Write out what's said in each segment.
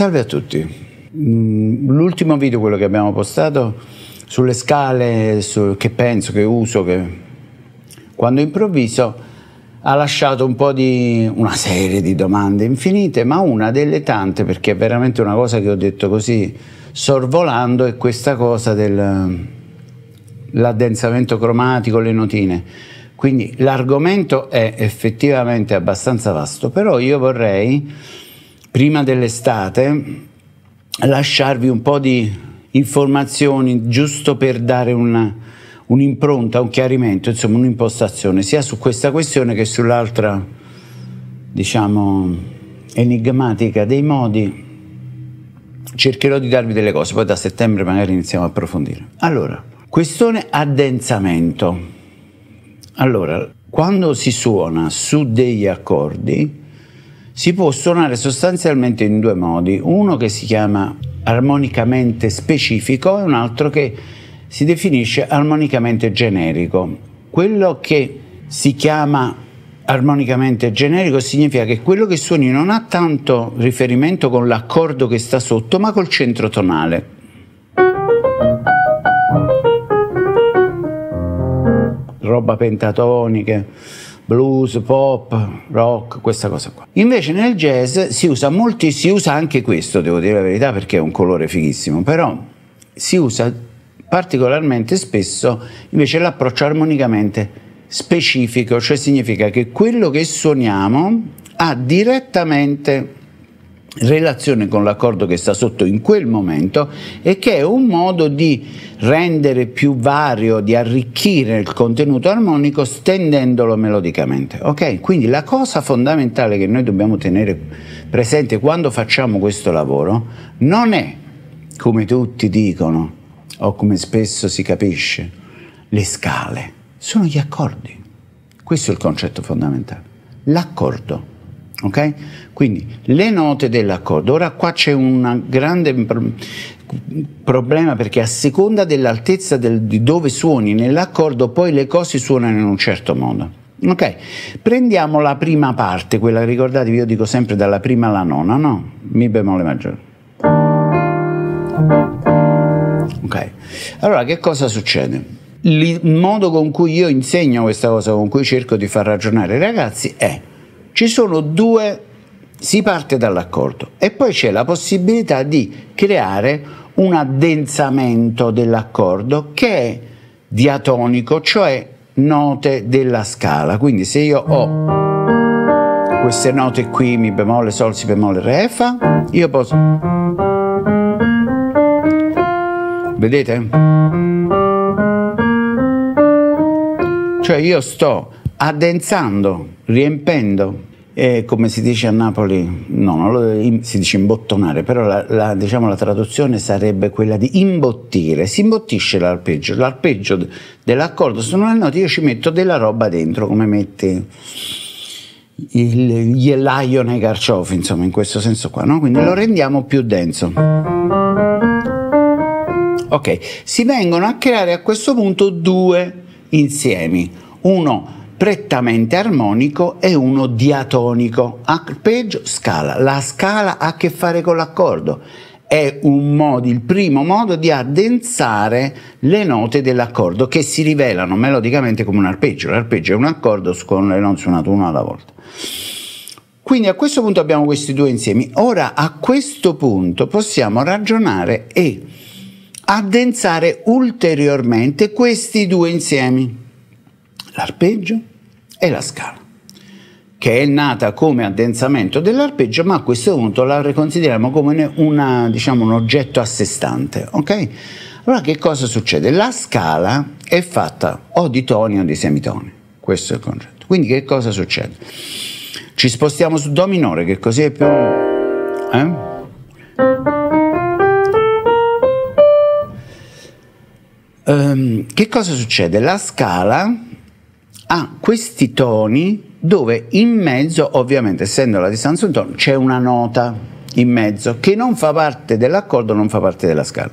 Salve a tutti. Mm, l'ultimo video, quello che abbiamo postato sulle scale, su, che penso, che uso, che quando improvviso ha lasciato un po' di una serie di domande infinite, ma una delle tante, perché è veramente una cosa che ho detto così sorvolando, è questa cosa dell'addensamento cromatico, le notine. Quindi l'argomento è effettivamente abbastanza vasto, però io vorrei prima dell'estate lasciarvi un po' di informazioni giusto per dare una, un'impronta, un chiarimento, insomma un'impostazione sia su questa questione che sull'altra, diciamo, enigmatica dei modi. Cercherò di darvi delle cose, poi da settembre magari iniziamo a approfondire. Allora, questione addensamento. Allora, quando si suona su degli accordi, si può suonare sostanzialmente in due modi, uno che si chiama armonicamente specifico e un altro che si definisce armonicamente generico. Quello che si chiama armonicamente generico significa che quello che suoni non ha tanto riferimento con l'accordo che sta sotto, ma col centro tonale. Roba pentatonica blues, pop, rock, questa cosa qua. Invece nel jazz si usa molti, si usa anche questo, devo dire la verità, perché è un colore fighissimo, però si usa particolarmente spesso invece l'approccio armonicamente specifico, cioè significa che quello che suoniamo ha direttamente relazione con l'accordo che sta sotto in quel momento e che è un modo di rendere più vario, di arricchire il contenuto armonico stendendolo melodicamente. Ok? Quindi la cosa fondamentale che noi dobbiamo tenere presente quando facciamo questo lavoro non è, come tutti dicono, o come spesso si capisce, le scale, sono gli accordi. Questo è il concetto fondamentale. L'accordo ok? Quindi le note dell'accordo. Ora qua c'è un grande problema perché a seconda dell'altezza del, di dove suoni nell'accordo poi le cose suonano in un certo modo. Ok, prendiamo la prima parte, quella ricordatevi, io dico sempre dalla prima alla nona, no? Mi bemolle maggiore. Ok, allora che cosa succede? Il modo con cui io insegno questa cosa, con cui cerco di far ragionare i ragazzi è ci sono due, si parte dall'accordo e poi c'è la possibilità di creare un addensamento dell'accordo che è diatonico, cioè note della scala. Quindi se io ho queste note qui, mi bemolle, sol, si bemolle, re, fa, io posso... Vedete? Cioè io sto addensando, riempendo e come si dice a Napoli, no, lo, si dice imbottonare, però la, la, diciamo, la, traduzione sarebbe quella di imbottire. Si imbottisce l'arpeggio, l'arpeggio dell'accordo sono le note, io ci metto della roba dentro, come metti il, gli elaio nei carciofi, insomma, in questo senso qua, no? Quindi lo rendiamo più denso. Ok, si vengono a creare a questo punto due insiemi, uno prettamente armonico e uno diatonico, arpeggio, scala. La scala ha a che fare con l'accordo, è un modo, il primo modo di addensare le note dell'accordo che si rivelano melodicamente come un arpeggio. L'arpeggio è un accordo con le note suonate una alla volta. Quindi a questo punto abbiamo questi due insiemi. Ora a questo punto possiamo ragionare e addensare ulteriormente questi due insiemi. L'arpeggio è la scala, che è nata come addensamento dell'arpeggio, ma a questo punto la consideriamo come una, diciamo, un oggetto a sé stante. Okay? Allora che cosa succede? La scala è fatta o di toni o di semitoni, questo è il concetto. Quindi che cosa succede? Ci spostiamo su Do minore, che così è più... Eh? Um, che cosa succede? La scala ha questi toni dove in mezzo, ovviamente essendo la distanza un tono, c'è una nota in mezzo che non fa parte dell'accordo, non fa parte della scala.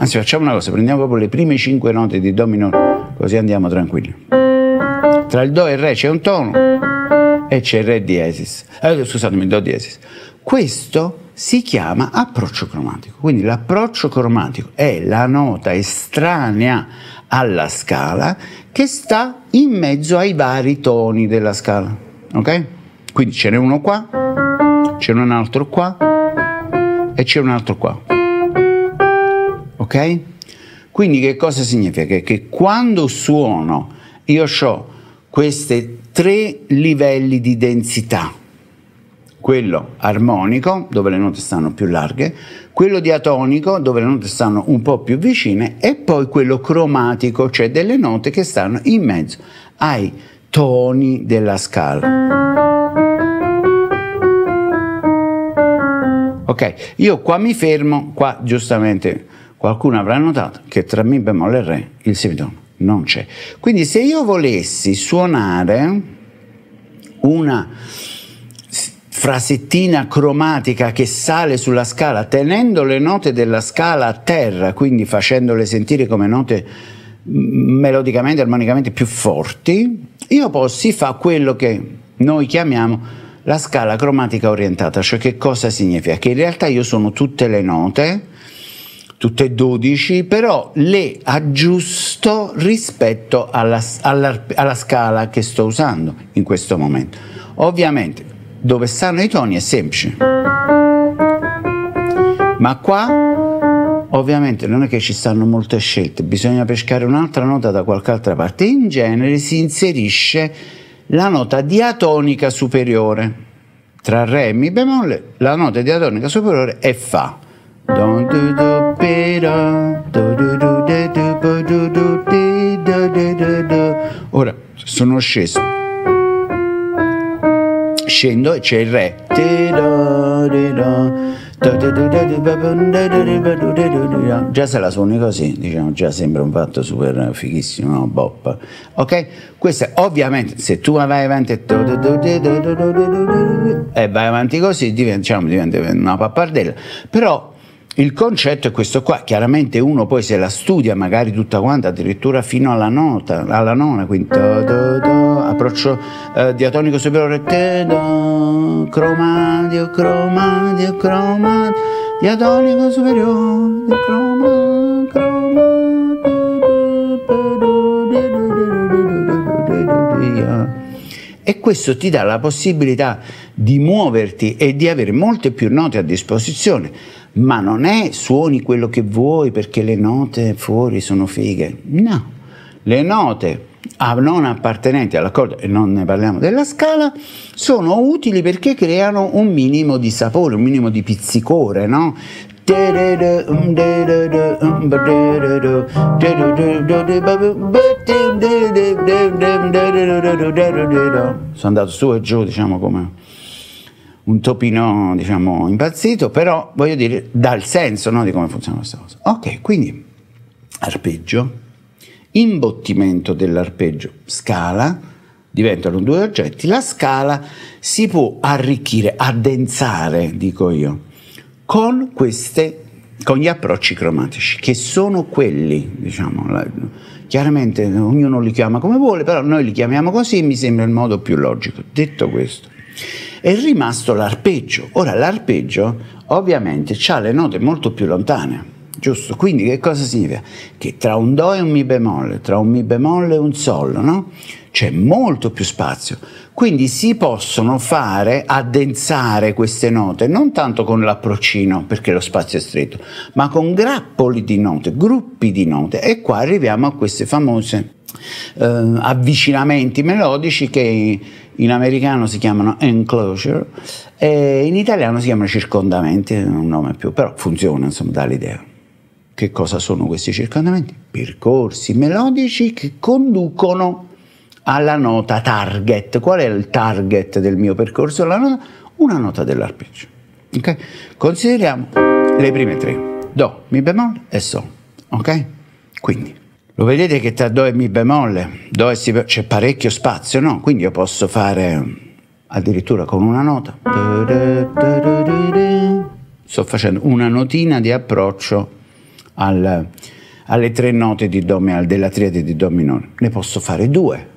Anzi, facciamo una cosa, prendiamo proprio le prime cinque note di Do minore. così andiamo tranquilli. Tra il Do e il Re c'è un tono e c'è il Re diesis, eh, scusatemi, Do diesis. Questo si chiama approccio cromatico. Quindi l'approccio cromatico è la nota estranea alla scala che sta in mezzo ai vari toni della scala. Ok? Quindi ce n'è uno qua, c'è un altro qua e c'è un altro qua. Ok? Quindi che cosa significa? Che, che quando suono io ho questi tre livelli di densità, quello armonico, dove le note stanno più larghe, quello diatonico, dove le note stanno un po' più vicine, e poi quello cromatico, cioè delle note che stanno in mezzo ai toni della scala. Ok, io qua mi fermo, qua giustamente qualcuno avrà notato che tra Mi bemolle e Re il semitono non c'è. Quindi se io volessi suonare una frasettina cromatica che sale sulla scala tenendo le note della scala a terra, quindi facendole sentire come note melodicamente, armonicamente più forti, io poi si fa quello che noi chiamiamo la scala cromatica orientata, cioè che cosa significa? Che in realtà io sono tutte le note, tutte e 12, però le aggiusto rispetto alla, alla, alla scala che sto usando in questo momento. Ovviamente dove stanno i toni è semplice, ma qua ovviamente non è che ci stanno molte scelte, bisogna pescare un'altra nota da qualche altra parte. In genere si inserisce la nota diatonica superiore. Tra Re e Mi bemolle, la nota diatonica superiore è Fa. Ora sono sceso, scendo e c'è il Re. Già se la suoni così, diciamo, già sembra un fatto super fighissimo, no? Bop. Ok? Questo è, ovviamente, se tu vai avanti e vai avanti così, diventa, diciamo, diventa una pappardella. Però il concetto è questo qua, chiaramente uno poi se la studia magari tutta quanta, addirittura fino alla nota, alla nona, quindi do, do, do, approccio eh, diatonico superiore, te, do, cromadio, cromadio, cromadio, diatonico superiore, cromadio, cromadio, e questo ti dà la possibilità di muoverti e di avere molte più note a disposizione ma non è suoni quello che vuoi perché le note fuori sono fighe. No, le note non appartenenti all'accordo, e non ne parliamo della scala, sono utili perché creano un minimo di sapore, un minimo di pizzicore, no? Sono andato su e giù, diciamo come un topino diciamo impazzito, però voglio dire dà il senso no, di come funziona questa cosa. Ok, quindi arpeggio, imbottimento dell'arpeggio, scala, diventano due oggetti, la scala si può arricchire, addensare, dico io, con queste con gli approcci cromatici, che sono quelli, diciamo, chiaramente ognuno li chiama come vuole, però noi li chiamiamo così, mi sembra il modo più logico. Detto questo, è rimasto l'arpeggio. Ora l'arpeggio ovviamente ha le note molto più lontane. Giusto? Quindi che cosa significa? Che tra un Do e un Mi bemolle, tra un Mi bemolle e un Sol, no? C'è molto più spazio. Quindi si possono fare, addensare queste note, non tanto con l'approccino, perché lo spazio è stretto, ma con grappoli di note, gruppi di note. E qua arriviamo a queste famose eh, avvicinamenti melodici che in americano si chiamano enclosure e in italiano si chiamano circondamenti, un nome più, però funziona, insomma, dà l'idea. Che cosa sono questi circondamenti? Percorsi melodici che conducono alla nota target. Qual è il target del mio percorso? Nota, una nota dell'arpeggio. Okay? Consideriamo le prime tre. Do, Mi bemolle e Sol. Ok? Quindi lo vedete che tra Do e Mi bemolle, Do e Si c'è parecchio spazio, no? Quindi io posso fare addirittura con una nota. Sto facendo una notina di approccio al, alle tre note di Do minore, della triade di Do minore. Ne posso fare due.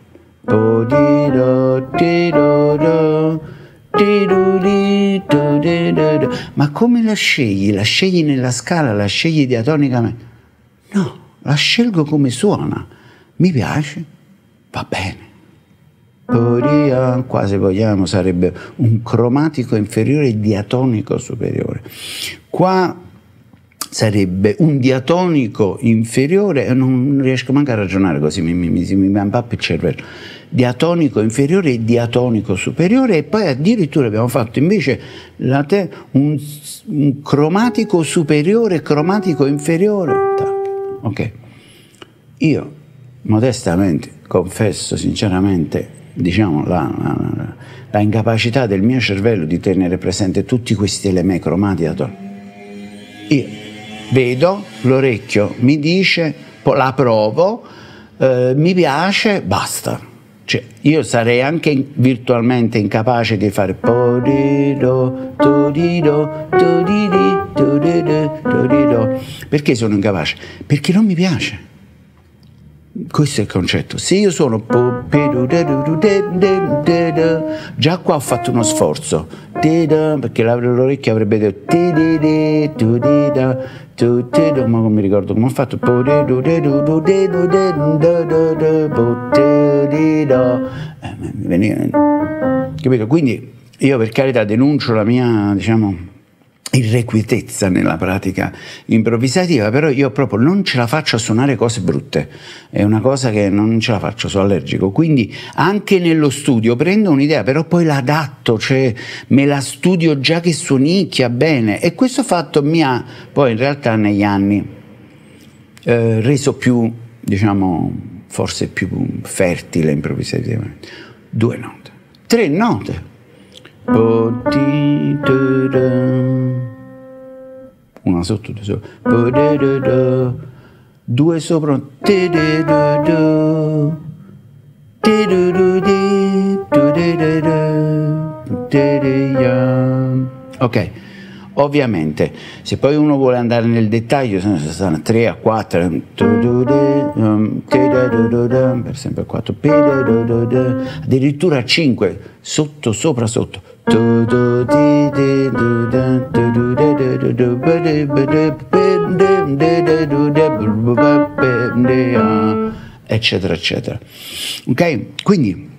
Ma come la scegli? La scegli nella scala, la scegli diatonicamente? La scelgo come suona. Mi piace? Va bene. Qua se vogliamo sarebbe un cromatico inferiore diatonico superiore. Qua sarebbe un diatonico inferiore, e non riesco manco a ragionare così, mi, mi, mi, mi impappa il cervello, diatonico inferiore e diatonico superiore e poi addirittura abbiamo fatto invece te, un, un, cromatico superiore e cromatico inferiore. Ok, io modestamente confesso sinceramente diciamo, la, la, la, incapacità del mio cervello di tenere presente tutti questi elementi cromatici. Io vedo, l'orecchio mi dice, la provo, eh, mi piace, basta. Cioè, io sarei anche virtualmente incapace di fare perché sono incapace? Perché non mi piace. Questo è il concetto. Se io sono già qua ho fatto uno sforzo perché l'orecchio avrebbe detto ma non mi ricordo come ho fatto capito? Quindi io per carità denuncio la mia diciamo irrequietezza nella pratica improvvisativa, però io proprio non ce la faccio a suonare cose brutte, è una cosa che non ce la faccio, sono allergico, quindi anche nello studio prendo un'idea, però poi l'adatto, cioè me la studio già che suonicchia bene. E questo fatto mi ha poi in realtà negli anni eh, reso più, diciamo, forse più fertile improvvisativamente. Due note, tre note una sotto, due sopra, due sopra, ok. Ovviamente, se poi uno vuole andare nel dettaglio, sono 3 a 4, per esempio 4, addirittura 5, sotto, sopra, sotto eccetera eccetera. Ok? Quindi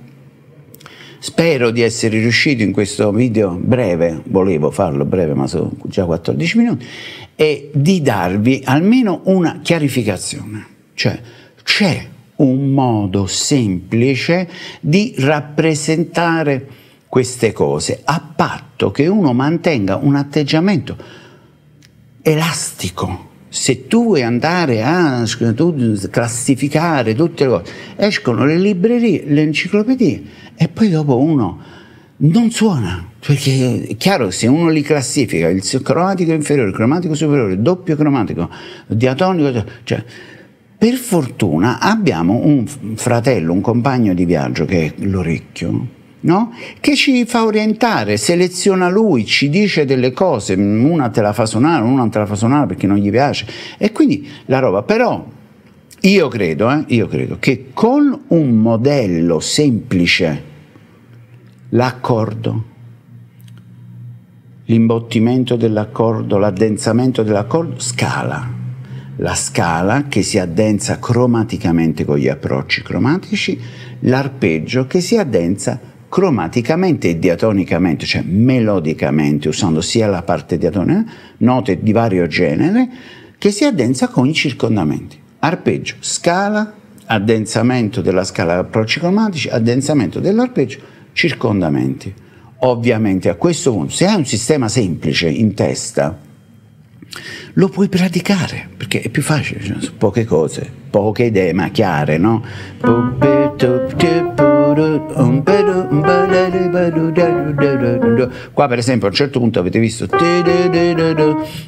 spero di essere riuscito in questo video breve volevo farlo breve ma sono già 14 minuti e di darvi almeno una chiarificazione. Cioè c'è un modo semplice di rappresentare queste cose a patto che uno mantenga un atteggiamento elastico. Se tu vuoi andare a classificare tutte le cose, escono le librerie, le enciclopedie e poi dopo uno non suona, perché è chiaro se uno li classifica, il cromatico inferiore, il cromatico superiore, il doppio cromatico, diatonico, cioè per fortuna abbiamo un fratello, un compagno di viaggio che è l'orecchio, no? che ci fa orientare, seleziona lui, ci dice delle cose, una te la fa suonare, una non te la fa suonare perché non gli piace e quindi la roba, però io credo, eh, io credo che con un modello semplice l'accordo, l'imbottimento dell'accordo, l'addensamento dell'accordo scala. La scala che si addensa cromaticamente con gli approcci cromatici, l'arpeggio che si addensa cromaticamente e diatonicamente, cioè melodicamente, usando sia la parte diatonica, note di vario genere, che si addensa con i circondamenti. Arpeggio, scala, addensamento della scala approcci cromatici, addensamento dell'arpeggio, circondamenti. Ovviamente a questo punto, se hai un sistema semplice in testa, lo puoi praticare perché è più facile, cioè, poche cose, poche idee ma chiare, no? Qua per esempio a un certo punto avete visto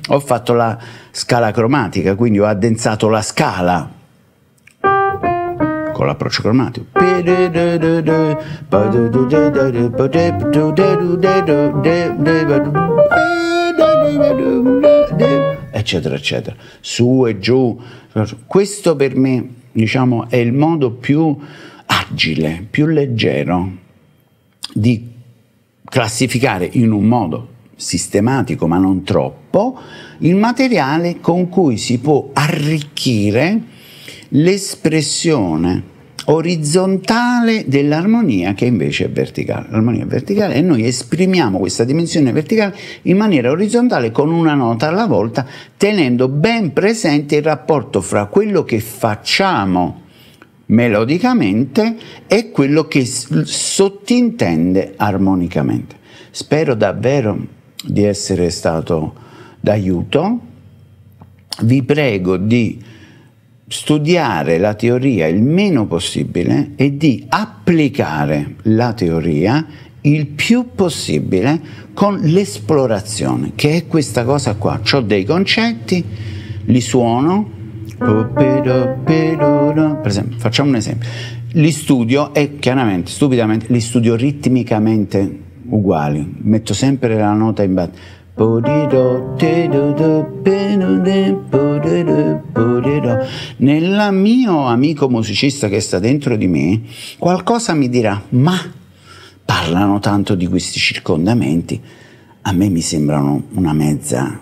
ho fatto la scala cromatica, quindi ho addensato la scala con l'approccio cromatico. Eccetera, eccetera, su e giù. Questo per me, diciamo, è il modo più agile, più leggero di classificare in un modo sistematico ma non troppo il materiale con cui si può arricchire l'espressione orizzontale dell'armonia che invece è verticale. L'armonia è verticale e noi esprimiamo questa dimensione verticale in maniera orizzontale con una nota alla volta, tenendo ben presente il rapporto fra quello che facciamo melodicamente e quello che sottintende armonicamente. Spero davvero di essere stato d'aiuto. Vi prego di studiare la teoria il meno possibile e di applicare la teoria il più possibile con l'esplorazione, che è questa cosa qua. Ho dei concetti, li suono, per esempio, facciamo un esempio, li studio e chiaramente, stupidamente, li studio ritmicamente uguali, metto sempre la nota in basso nel mio amico musicista che sta dentro di me, qualcosa mi dirà, ma parlano tanto di questi circondamenti, a me mi sembrano una mezza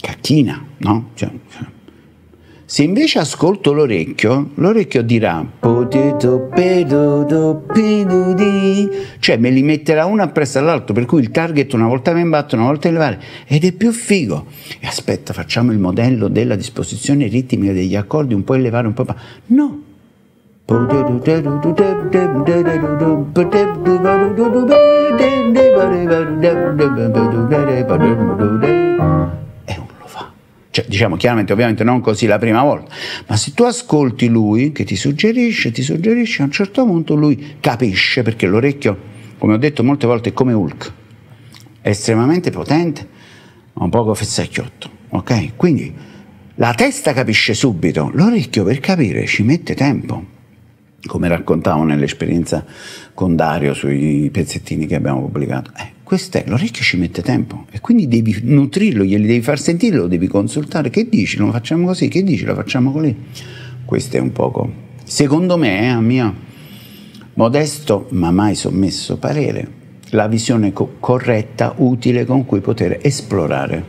cacchina, no? Cioè, se invece ascolto l'orecchio, l'orecchio dirà cioè me li metterà uno appresso all'altro, per cui il target una volta mi imbatto, una volta elevare, ed è più figo. E aspetta, facciamo il modello della disposizione ritmica degli accordi, un po' elevare, un po' No, cioè, diciamo chiaramente, ovviamente non così la prima volta, ma se tu ascolti lui che ti suggerisce, ti suggerisce, a un certo punto lui capisce, perché l'orecchio, come ho detto molte volte, è come Hulk, è estremamente potente, ma un poco fezzacchiotto, ok? Quindi la testa capisce subito, l'orecchio per capire ci mette tempo, come raccontavo nell'esperienza con Dario sui pezzettini che abbiamo pubblicato. Eh, questo è, l'orecchio ci mette tempo e quindi devi nutrirlo, glieli devi far sentire, lo devi consultare. Che dici? Lo facciamo così? Che dici? Lo facciamo così? Questo è un poco, secondo me, a mio modesto ma mai sommesso parere, la visione co- corretta, utile con cui poter esplorare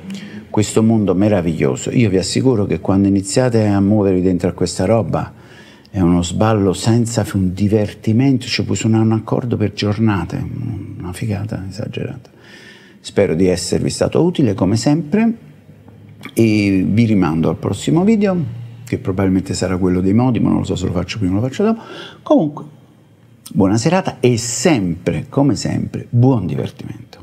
questo mondo meraviglioso. Io vi assicuro che quando iniziate a muovervi dentro a questa roba, è uno sballo senza un divertimento, cioè puoi suonare un accordo per giornate, una figata esagerata. Spero di esservi stato utile come sempre e vi rimando al prossimo video, che probabilmente sarà quello dei modi, ma non lo so se lo faccio prima o lo faccio dopo. Comunque, buona serata e sempre, come sempre, buon divertimento.